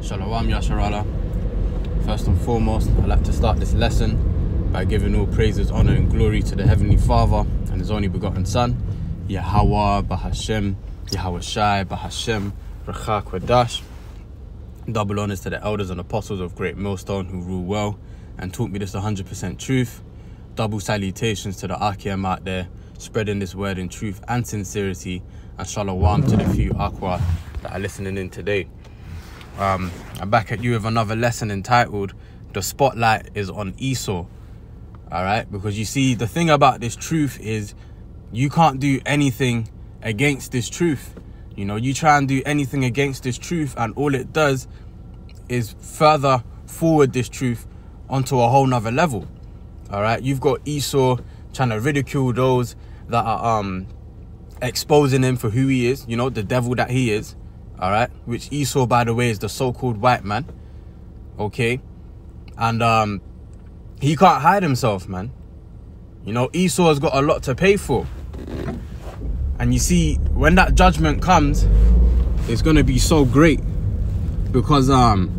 Shalom Yasharahla. First and foremost, I'd like to start this lesson by giving all praises, honor, and glory to the Heavenly Father and His only begotten Son, Yahweh Bahashem, Yahweh Shai Bahashem, Rachak Kwadash. Double honors to the elders and apostles of Great Millstone who rule well and taught me this 100% truth. Double salutations to the Akim out there, spreading this word in truth and sincerity. And shalom to the few Aqua that are listening in today. Um, I'm back at you with another lesson entitled The Spotlight is on Esau. Alright, because you see, the thing about this truth is you can't do anything against this truth. You know, you try and do anything against this truth, and all it does is further forward this truth onto a whole nother level. Alright, you've got Esau trying to ridicule those that are um exposing him for who he is, you know, the devil that he is all right which esau by the way is the so-called white man. Okay? And um he can't hide himself man. You know esau has got a lot to pay for. And you see when that judgment comes it's gonna be so great. Because um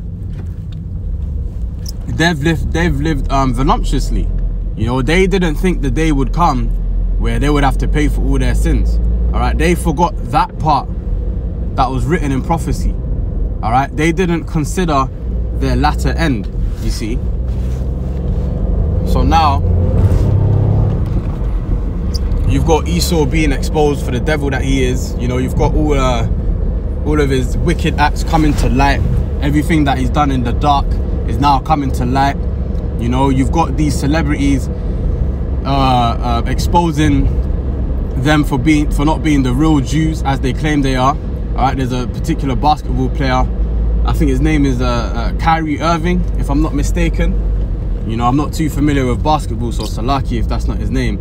they've lived they've lived um voluptuously. You know they didn't think the day would come where they would have to pay for all their sins. All right they forgot that part that was written in prophecy. All right, they didn't consider their latter end, you see. So now you've got Esau being exposed for the devil that he is. You know, you've got all uh, all of his wicked acts coming to light. Everything that he's done in the dark is now coming to light. You know, you've got these celebrities uh, uh, exposing them for being for not being the real Jews as they claim they are. All right, there's a particular basketball player. I think his name is uh, uh, Kyrie Irving, if I'm not mistaken. You know, I'm not too familiar with basketball, so Salaki if that's not his name.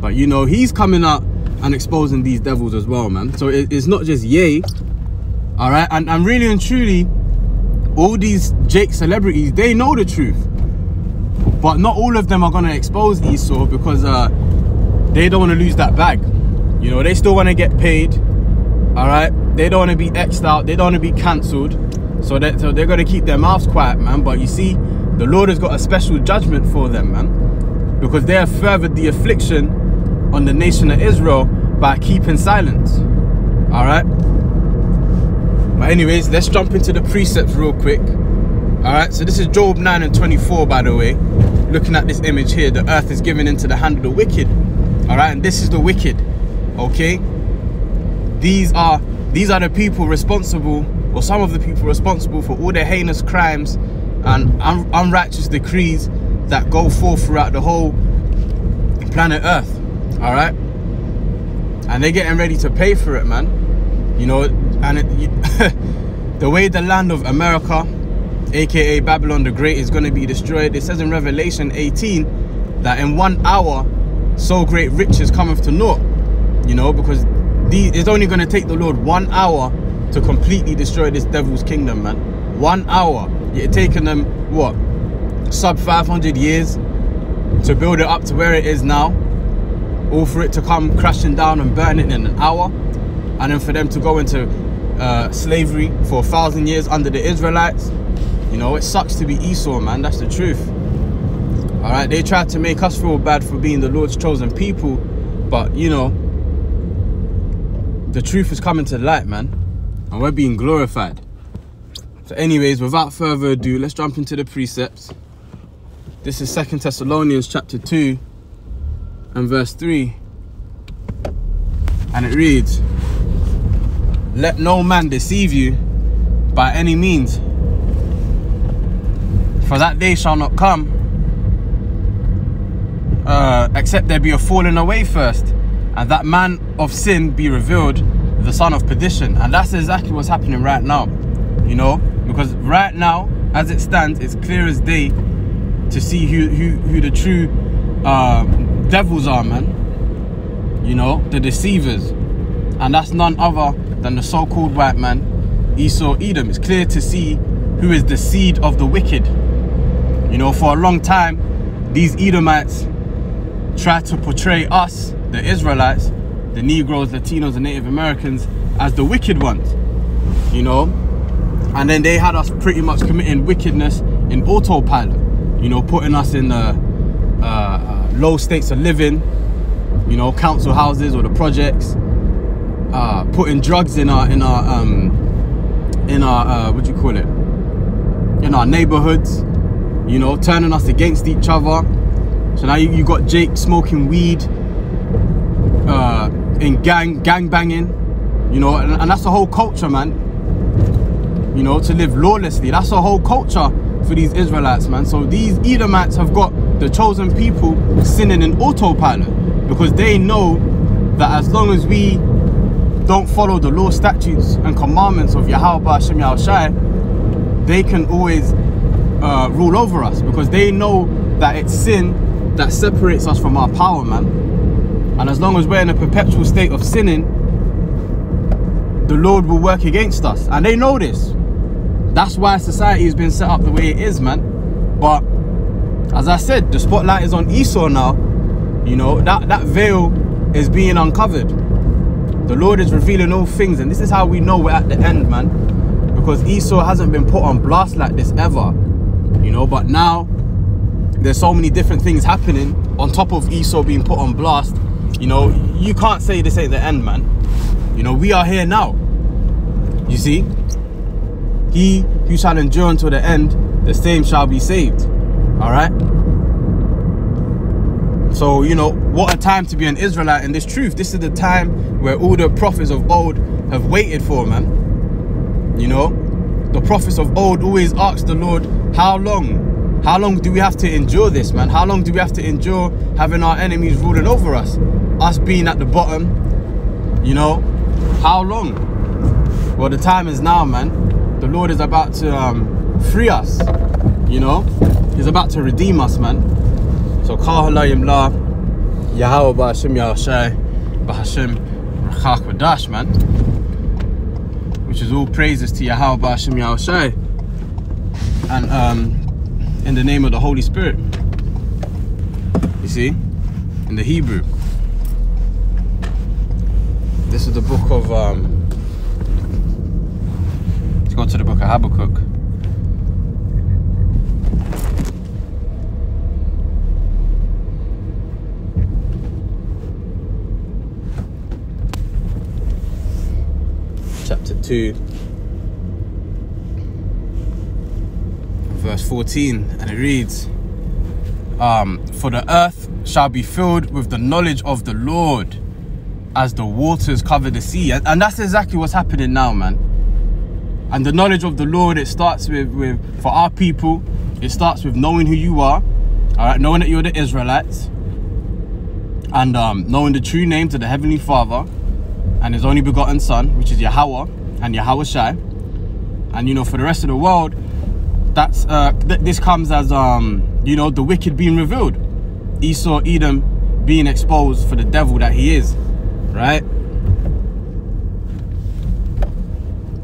But you know, he's coming out and exposing these devils as well, man. So it, it's not just yay. All right, and, and really and truly, all these Jake celebrities, they know the truth. But not all of them are gonna expose Esau because uh, they don't want to lose that bag. You know, they still want to get paid. All right, they don't want to be xed out. They don't want to be cancelled. So, they, so they're going to keep their mouths quiet, man. But you see, the Lord has got a special judgment for them, man. Because they have furthered the affliction on the nation of Israel by keeping silence. All right. But anyways, let's jump into the precepts real quick. All right. So this is Job 9 and 24, by the way. Looking at this image here, the earth is given into the hand of the wicked. All right. And this is the wicked. Okay. These are these are the people responsible, or some of the people responsible for all the heinous crimes and un unrighteous decrees that go forth throughout the whole planet Earth. All right, and they're getting ready to pay for it, man. You know, and it, you, the way the land of America, aka Babylon the Great, is going to be destroyed. It says in Revelation 18 that in one hour, so great riches cometh to naught. You know, because it's only going to take the Lord one hour to completely destroy this devil's kingdom, man. One hour. It's taken them, what, sub 500 years to build it up to where it is now. All for it to come crashing down and burn it in an hour. And then for them to go into uh, slavery for a thousand years under the Israelites. You know, it sucks to be Esau, man. That's the truth. All right, they tried to make us feel bad for being the Lord's chosen people. But, you know, the truth is coming to light, man. And we're being glorified. So anyways, without further ado, let's jump into the precepts. This is Second Thessalonians chapter 2 and verse 3. And it reads, Let no man deceive you by any means, for that day shall not come, uh, except there be a falling away first, and that man of sin be revealed, the son of perdition. And that's exactly what's happening right now, you know, because right now, as it stands, it's clear as day to see who who, who the true uh, devils are, man. You know, the deceivers. And that's none other than the so-called white man, Esau Edom. It's clear to see who is the seed of the wicked. You know, for a long time, these Edomites tried to portray us the Israelites, the Negroes, Latinos, and Native Americans as the wicked ones, you know. and then they had us pretty much committing wickedness in autopilot. You know, putting us in the uh, uh, low states of living. You know, council houses or the projects. Uh, putting drugs in our in our um, in our uh, what do you call it? In our neighborhoods. You know, turning us against each other. So now you, you got Jake smoking weed, uh, in gang gang banging, you know, and, and that's the whole culture, man. You know, to live lawlessly. That's a whole culture for these Israelites, man. So these Edomites have got the chosen people sinning in autopilot because they know that as long as we don't follow the law, statutes, and commandments of Yahweh Hashem Shai, they can always uh, rule over us because they know that it's sin that separates us from our power, man. And as long as we're in a perpetual state of sinning, the Lord will work against us. And they know this. That's why society has been set up the way it is, man. But as I said, the spotlight is on Esau now. You know, that, that veil is being uncovered. The Lord is revealing all things, and this is how we know we're at the end, man. Because Esau hasn't been put on blast like this ever. You know, but now there's so many different things happening on top of Esau being put on blast you know, you can't say this ain't the end, man. You know, we are here now. You see? He who shall endure until the end, the same shall be saved. Alright? So, you know, what a time to be an Israelite in this truth. This is the time where all the prophets of old have waited for, man. You know? The prophets of old always asked the Lord, how long? How long do we have to endure this, man? How long do we have to endure having our enemies ruling over us? Us being at the bottom, you know? How long? Well, the time is now, man. The Lord is about to um, free us, you know? He's about to redeem us, man. So, Kahalayim La, Yahweh Ba'ashim Yahshai, Ba'ashim Rachak Wadash, man. Which is all praises to Yahweh Ba'ashim Yahshai. And um, in the name of the Holy Spirit. You see? In the Hebrew. This is the book of um let's go to the book of Habakkuk. Chapter 2 verse 14, and it reads, um, For the earth shall be filled with the knowledge of the Lord as the waters cover the sea. And, that's exactly what's happening now, man. And the knowledge of the Lord, it starts with, with for our people, it starts with knowing who you are, all right, knowing that you're the Israelites, and um, knowing the true name to the Heavenly Father and His only begotten Son, which is Yahweh and Yahweh Shai. And you know, for the rest of the world, that's uh, th this comes as um, you know the wicked being revealed, Esau, Edom being exposed for the devil that he is, right?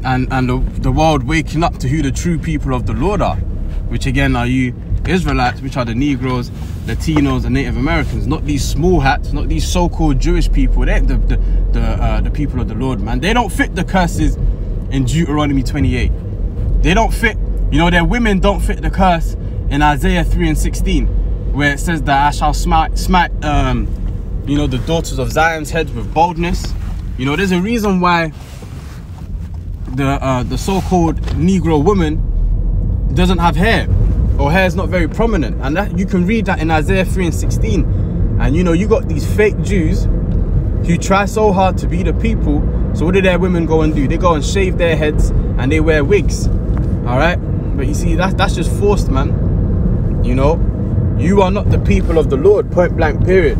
And and the, the world waking up to who the true people of the Lord are, which again are you Israelites, which are the Negroes, Latinos, and Native Americans, not these small hats, not these so-called Jewish people. They're the the the, uh, the people of the Lord, man. They don't fit the curses in Deuteronomy 28. They don't fit you know, their women don't fit the curse in Isaiah 3 and 16, where it says that I shall smite, smite um, you know, the daughters of Zion's heads with boldness. You know, there's a reason why the uh, the so-called Negro woman doesn't have hair, or hair is not very prominent, and that you can read that in Isaiah 3 and 16. And you know, you got these fake Jews who try so hard to be the people. So what do their women go and do? They go and shave their heads and they wear wigs. All right. But you see, that's that's just forced, man. You know, you are not the people of the Lord. Point blank. Period.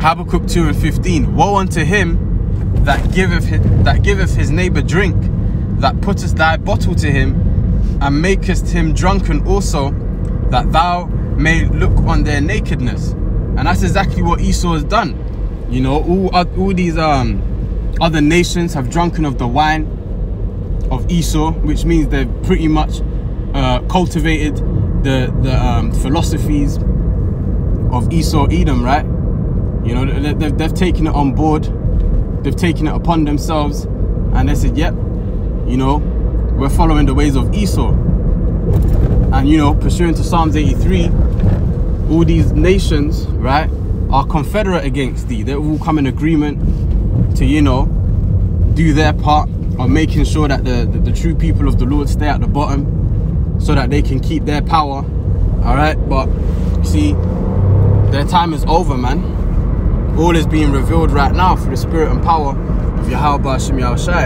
Habakkuk two and fifteen. Woe unto him that giveth his, that giveth his neighbor drink, that puttest thy bottle to him, and makest him drunken also, that thou may look on their nakedness. And that's exactly what Esau has done. You know, all all these um other nations have drunken of the wine of Esau, which means they've pretty much uh, cultivated the the um, philosophies of Esau Edom, right? You know, they've, they've taken it on board, they've taken it upon themselves, and they said, "Yep, you know, we're following the ways of Esau. And you know, pursuant to Psalms 83, all these nations, right, are confederate against thee. They all come in agreement to, you know, do their part of making sure that the, the, the true people of the Lord stay at the bottom so that they can keep their power. All right, but see, their time is over, man. All is being revealed right now through the spirit and power of Yahweh Hashem Shai.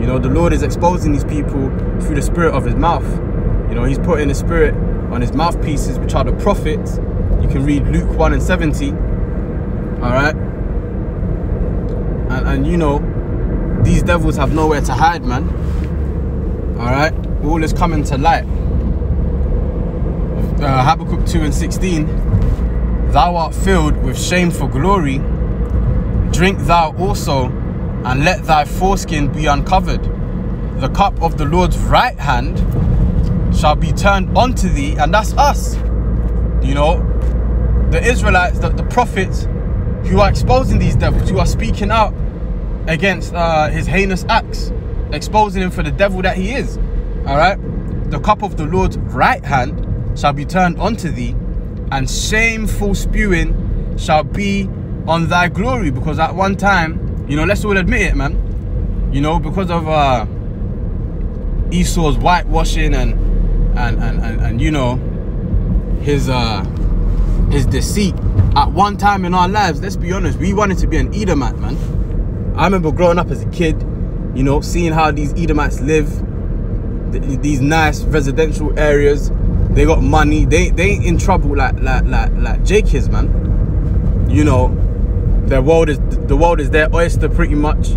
You know, the Lord is exposing these people through the spirit of his mouth. You know, he's putting the spirit on his mouthpieces, which are the prophets. You can read Luke 1 and 70. Alright? And, and you know, these devils have nowhere to hide, man. Alright? All is coming to light. Uh, Habakkuk 2 and 16. Thou art filled with shame for glory. Drink thou also, and let thy foreskin be uncovered. The cup of the Lord's right hand shall be turned unto thee, and that's us. You know, the Israelites, the, the prophets who are exposing these devils, who are speaking out against uh, his heinous acts, exposing him for the devil that he is. All right, the cup of the Lord's right hand shall be turned unto thee, and shameful spewing shall be on thy glory. Because at one time, you know, let's all admit it, man. You know, because of uh, Esau's whitewashing and and and and, and you know his uh his deceit at one time in our lives let's be honest we wanted to be an edomite man i remember growing up as a kid you know seeing how these edomites live these nice residential areas they got money they they ain't in trouble like like like like jake is man you know their world is the world is their oyster pretty much.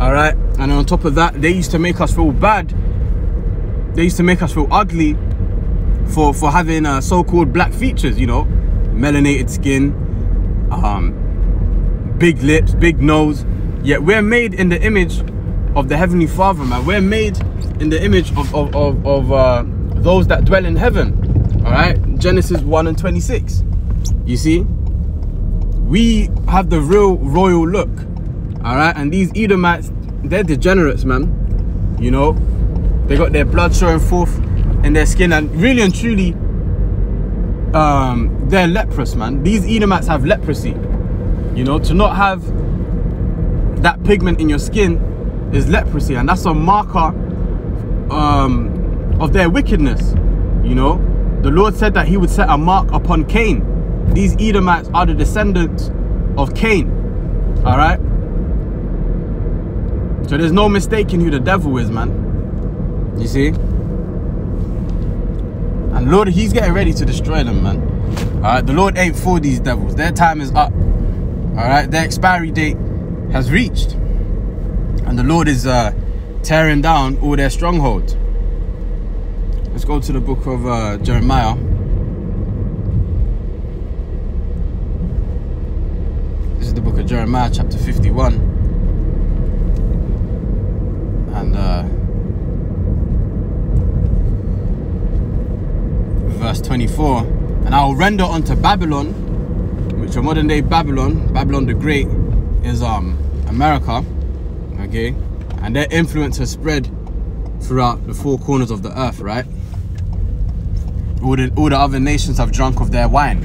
All right and on top of that they used to make us feel bad. They used to make us feel ugly for for having uh, so-called black features you know? Melanated skin um, big lips big nose. Yet we're made in the image of the heavenly father man. We're made in the image of of, of, of uh, those that dwell in heaven. All right genesis 1 and 26 you see we have the real royal look all right and these edomites they're degenerates man you know they got their blood showing forth in their skin, and really and truly, um, they're leprous, man. These Edomites have leprosy. You know, to not have that pigment in your skin is leprosy, and that's a marker um, of their wickedness. You know, the Lord said that He would set a mark upon Cain. These Edomites are the descendants of Cain. All right. So there's no mistaking who the devil is, man. You see? And Lord, He's getting ready to destroy them, man. Alright, the Lord ain't for these devils. Their time is up. Alright, their expiry date has reached. And the Lord is uh, tearing down all their strongholds. Let's go to the book of uh, Jeremiah. This is the book of Jeremiah, chapter 51. And uh, verse 24 and I will render unto Babylon which are modern day Babylon Babylon the Great is um America okay? And their influence has spread throughout the four corners of the earth right? All the, all the other nations have drunk of their wine.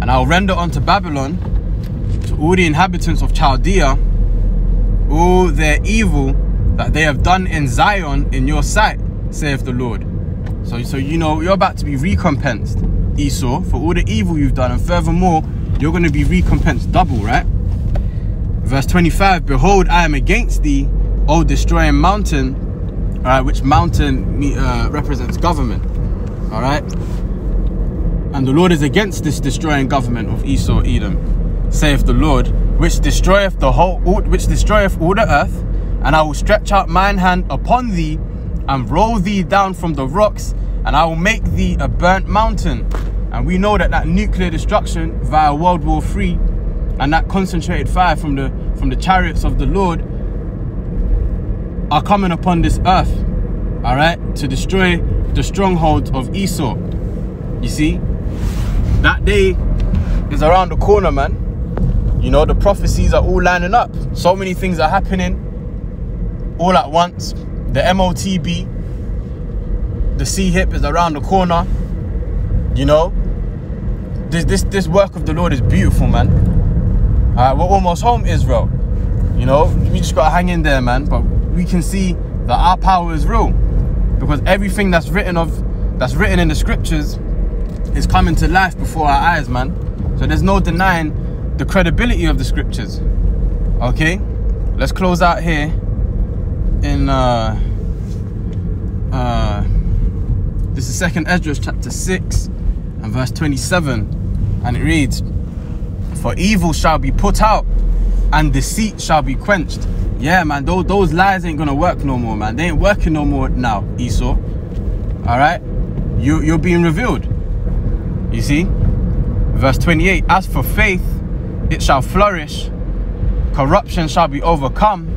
And I'll render unto Babylon all the inhabitants of Chaldea all their evil that they have done in Zion in your sight saith the Lord so, so you know, you're about to be recompensed, Esau, for all the evil you've done. And furthermore, you're going to be recompensed double, right? Verse 25, Behold, I am against thee, O destroying mountain, all right, which mountain uh, represents government, all right? And the Lord is against this destroying government of Esau, Edom, saith the Lord, which destroyeth the whole, which destroyeth all the earth, and I will stretch out mine hand upon thee and roll thee down from the rocks and I will make thee a burnt mountain. And we know that that nuclear destruction via World War III and that concentrated fire from the from the chariots of the Lord are coming upon this earth, all right, to destroy the strongholds of Esau. You see, that day is around the corner, man. You know, the prophecies are all lining up. So many things are happening all at once the MOTB, the C hip is around the corner. You know, this this this work of the Lord is beautiful, man. Alright, we're almost home, Israel. You know, we just gotta hang in there, man. But we can see that our power is real because everything that's written of that's written in the scriptures is coming to life before our eyes, man. So there's no denying the credibility of the scriptures. Okay, let's close out here in uh uh this is second Esdras chapter 6 and verse 27 and it reads for evil shall be put out and deceit shall be quenched. Yeah man those, those lies ain't gonna work no more man. They ain't working no more now esau. All right you you're being revealed. You see? Verse 28 as for faith it shall flourish. Corruption shall be overcome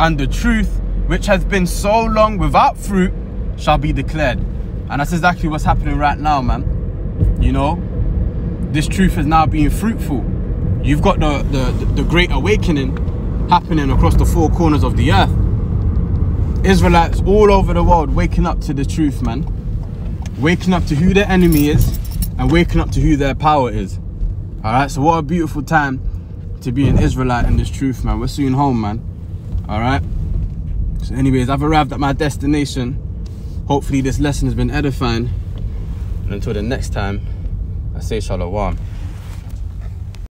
and the truth which has been so long without fruit shall be declared. And that's exactly what's happening right now man. You know this truth is now being fruitful. You've got the the, the great awakening happening across the four corners of the earth. Israelites all over the world waking up to the truth man. Waking up to who their enemy is and waking up to who their power is all right so what a beautiful time to be an israelite in this truth man. We're soon home man. All right so anyways i've arrived at my destination. Hopefully this lesson has been edifying. And until the next time i say shalom